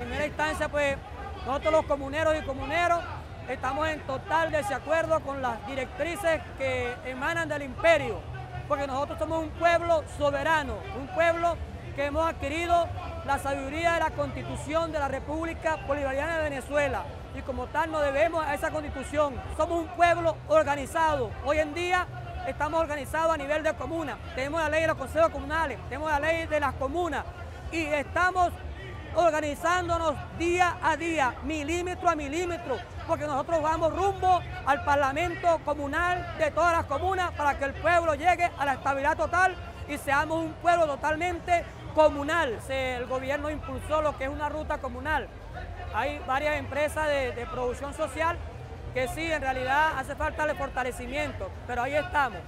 primera instancia, pues nosotros los comuneros y comuneros estamos en total desacuerdo con las directrices que emanan del imperio, porque nosotros somos un pueblo soberano, un pueblo que hemos adquirido la sabiduría de la constitución de la República Bolivariana de Venezuela y como tal nos debemos a esa constitución. Somos un pueblo organizado. Hoy en día estamos organizados a nivel de comuna. Tenemos la ley de los consejos comunales, tenemos la ley de las comunas y estamos organizándonos día a día, milímetro a milímetro, porque nosotros vamos rumbo al Parlamento comunal de todas las comunas para que el pueblo llegue a la estabilidad total y seamos un pueblo totalmente comunal. el gobierno impulsó lo que es una ruta comunal. Hay varias empresas de, de producción social que sí, en realidad hace falta el fortalecimiento, pero ahí estamos.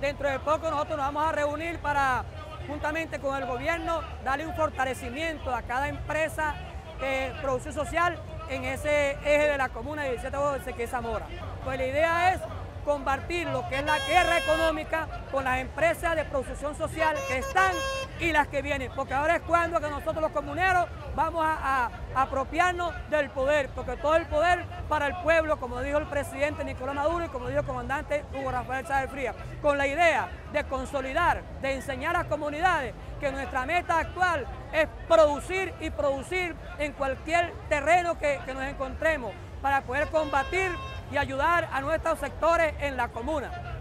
Dentro de poco nosotros nos vamos a reunir para juntamente con el gobierno, darle un fortalecimiento a cada empresa de producción social en ese eje de la comuna de 17 de que es Zamora. Pues la idea es combatir lo que es la guerra económica con las empresas de producción social que están y las que vienen, porque ahora es cuando que nosotros los comuneros vamos a, apropiarnos del poder, porque todo el poder para el pueblo, como dijo el presidente Nicolás Maduro y como dijo el comandante Hugo Rafael Chávez Fría, con la idea de consolidar, de enseñar a las comunidades que nuestra meta actual es producir y producir en cualquier terreno que nos encontremos para poder combatir y ayudar a nuestros sectores en la comuna.